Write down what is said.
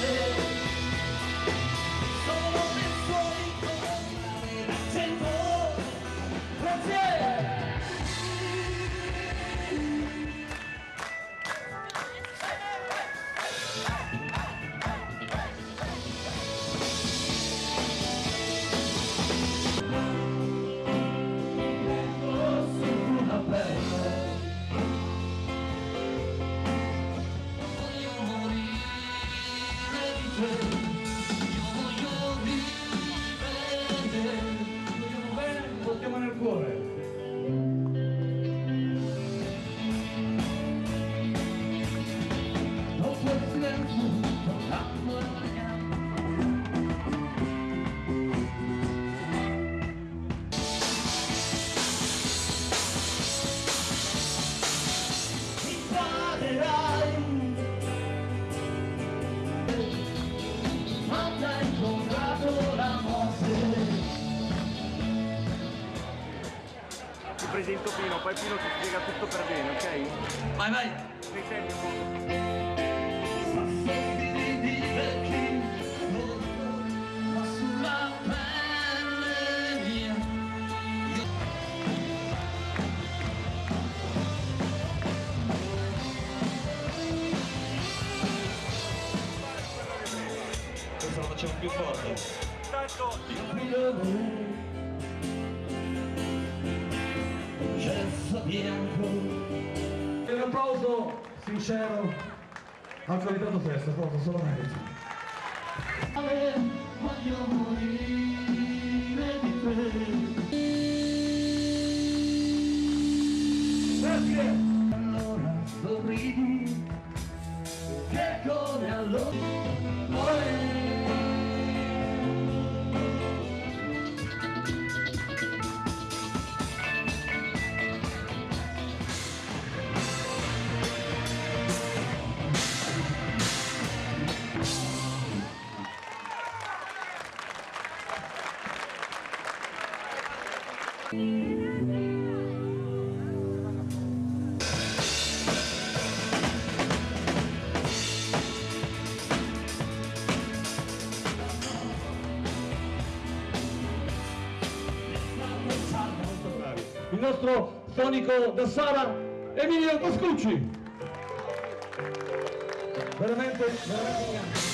Hey! Presento Pino, poi Pino ti spiega tutto per bene, ok? Vai, vai! Mi senti un po'? Facciamo più forte. Tanto bianco E un applauso sincero al Comitato Festa, forse solo merito. Ale voglio morire di te. Grazie! Allora sorridi Che come allora Il nostro fonico da Sara, Emilio Pascucci. Veramente, veramente.